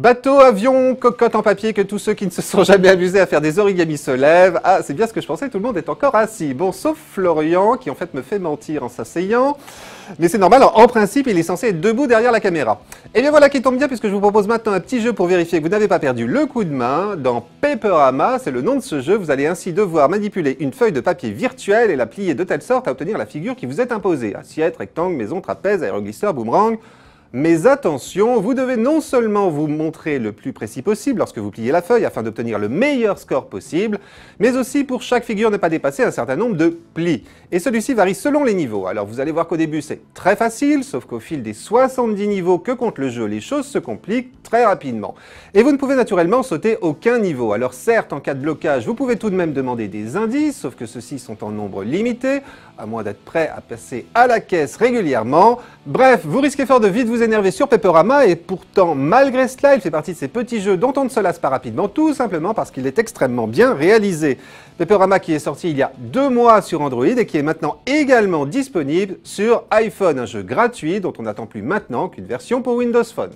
Bateau, avion, cocotte en papier, que tous ceux qui ne se sont jamais amusés à faire des origamis se lèvent. Ah, c'est bien ce que je pensais, tout le monde est encore assis. Bon, sauf Florian, qui en fait me fait mentir en s'asseyant. Mais c'est normal, en principe, il est censé être debout derrière la caméra. Et bien voilà qui tombe bien, puisque je vous propose maintenant un petit jeu pour vérifier que vous n'avez pas perdu le coup de main. Dans Paperama, c'est le nom de ce jeu, vous allez ainsi devoir manipuler une feuille de papier virtuelle et la plier de telle sorte à obtenir la figure qui vous est imposée. Assiette, rectangle, maison, trapèze, aéroglisseur, boomerang... Mais attention, vous devez non seulement vous montrer le plus précis possible lorsque vous pliez la feuille afin d'obtenir le meilleur score possible, mais aussi pour chaque figure ne pas dépasser un certain nombre de plis. Et celui-ci varie selon les niveaux. Alors vous allez voir qu'au début c'est très facile, sauf qu'au fil des 70 niveaux que compte le jeu, les choses se compliquent très rapidement. Et vous ne pouvez naturellement sauter aucun niveau. Alors certes, en cas de blocage, vous pouvez tout de même demander des indices, sauf que ceux-ci sont en nombre limité, à moins d'être prêt à passer à la caisse régulièrement. Bref, vous risquez fort de vite vous énerver sur Pepperama et pourtant, malgré cela, il fait partie de ces petits jeux dont on ne se lasse pas rapidement, tout simplement parce qu'il est extrêmement bien réalisé. Pepperama qui est sorti il y a deux mois sur Android et qui est maintenant également disponible sur iPhone, un jeu gratuit dont on n'attend plus maintenant qu'une version pour Windows Phone.